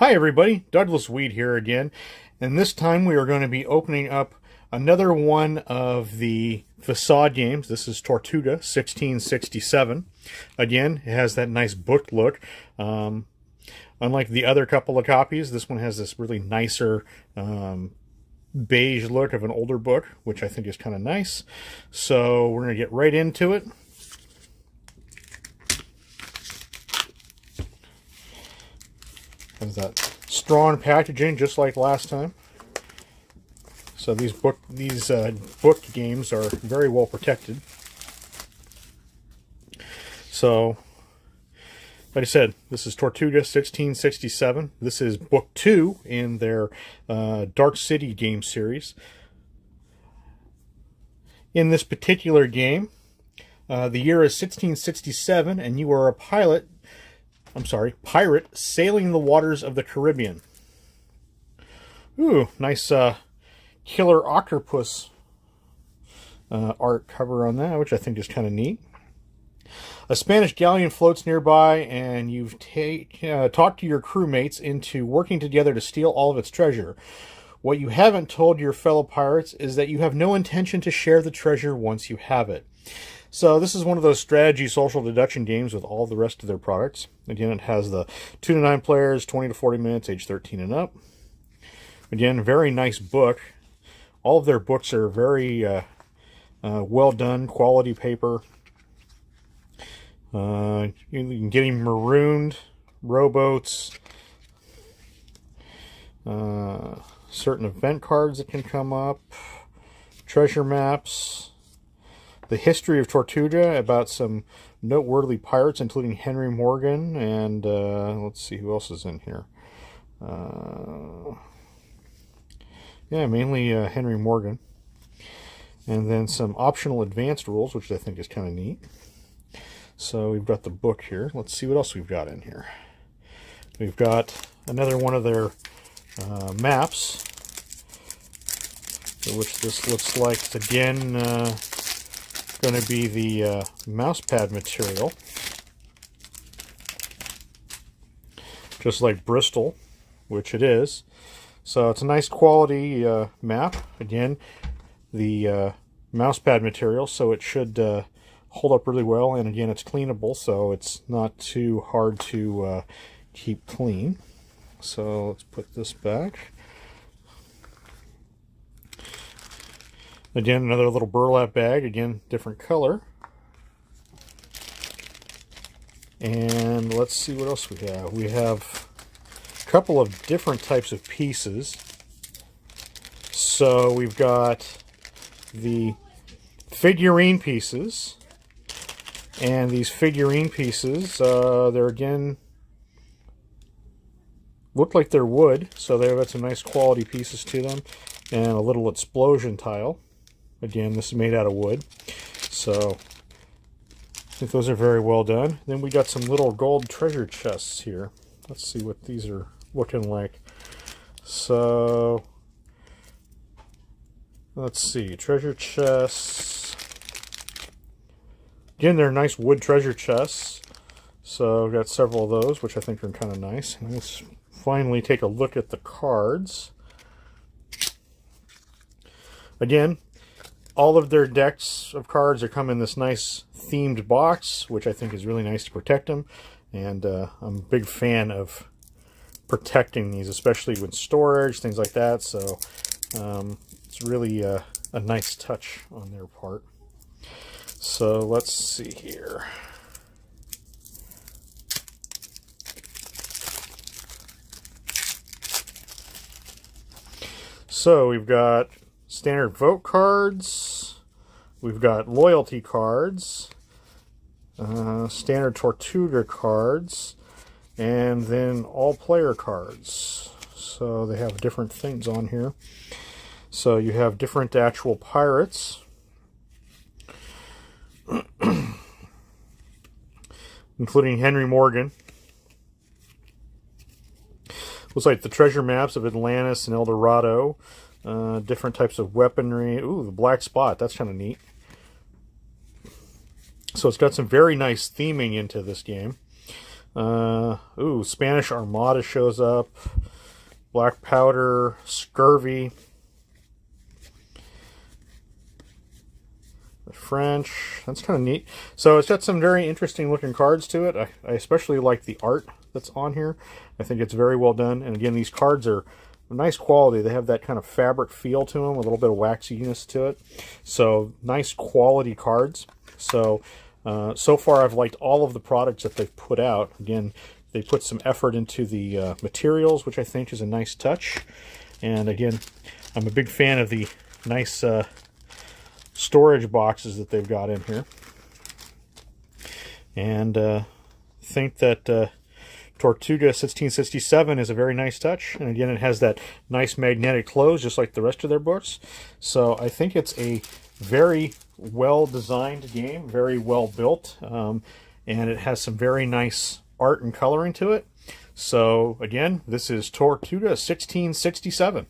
Hi everybody, Douglas Weed here again, and this time we are going to be opening up another one of the facade games. This is Tortuga 1667. Again, it has that nice book look. Um, unlike the other couple of copies, this one has this really nicer um, beige look of an older book, which I think is kind of nice. So we're going to get right into it. Has that strong packaging, just like last time. So these book these uh, book games are very well protected. So, like I said, this is Tortuga 1667. This is book two in their uh, Dark City game series. In this particular game, uh, the year is 1667, and you are a pilot I'm sorry, pirate sailing the waters of the Caribbean. Ooh, nice uh, killer octopus uh, art cover on that, which I think is kind of neat. A Spanish galleon floats nearby, and you've uh, talked to your crewmates into working together to steal all of its treasure. What you haven't told your fellow pirates is that you have no intention to share the treasure once you have it. So this is one of those strategy social deduction games with all the rest of their products. Again, it has the 2 to 9 players, 20 to 40 minutes, age 13 and up. Again, very nice book. All of their books are very uh, uh, well done, quality paper. Uh, you can get him marooned, rowboats, uh, certain event cards that can come up, treasure maps, the history of Tortuga about some noteworthy pirates, including Henry Morgan, and uh, let's see who else is in here. Uh, yeah, mainly uh, Henry Morgan. And then some optional advanced rules, which I think is kind of neat. So we've got the book here. Let's see what else we've got in here. We've got another one of their uh, maps, which this looks like, again, uh, going to be the uh, mouse pad material. Just like Bristol, which it is. So it's a nice quality uh, map. Again, the uh, mouse pad material, so it should uh, hold up really well. And again, it's cleanable, so it's not too hard to uh, keep clean. So let's put this back. Again, another little burlap bag. Again, different color. And let's see what else we have. We have a couple of different types of pieces. So we've got the figurine pieces. And these figurine pieces, uh, they're again, look like they're wood. So they've got some nice quality pieces to them. And a little explosion tile. Again, this is made out of wood. So, I think those are very well done. Then we got some little gold treasure chests here. Let's see what these are looking like. So, let's see. Treasure chests. Again, they're nice wood treasure chests. So, I've got several of those, which I think are kind of nice. And let's finally take a look at the cards. Again, all of their decks of cards are come in this nice themed box, which I think is really nice to protect them. And uh, I'm a big fan of protecting these, especially with storage, things like that. So um, it's really uh, a nice touch on their part. So let's see here. So we've got standard vote cards. We've got loyalty cards, uh, standard Tortuga cards, and then all player cards. So they have different things on here. So you have different actual pirates. including Henry Morgan. Looks like the treasure maps of Atlantis and El Dorado. Uh, different types of weaponry. Ooh, the black spot. That's kind of neat. So it's got some very nice theming into this game. Uh, ooh, Spanish Armada shows up. Black Powder, Scurvy. The French. That's kind of neat. So it's got some very interesting looking cards to it. I, I especially like the art that's on here. I think it's very well done. And again, these cards are nice quality. They have that kind of fabric feel to them, a little bit of waxiness to it. So nice quality cards. So uh, so far I've liked all of the products that they've put out. Again, they put some effort into the uh, materials, which I think is a nice touch. And again, I'm a big fan of the nice uh, storage boxes that they've got in here. And uh, think that uh, Tortuga 1667 is a very nice touch. And again, it has that nice magnetic close, just like the rest of their books. So I think it's a very well-designed game, very well built. Um, and it has some very nice art and coloring to it. So again, this is Tortuga 1667.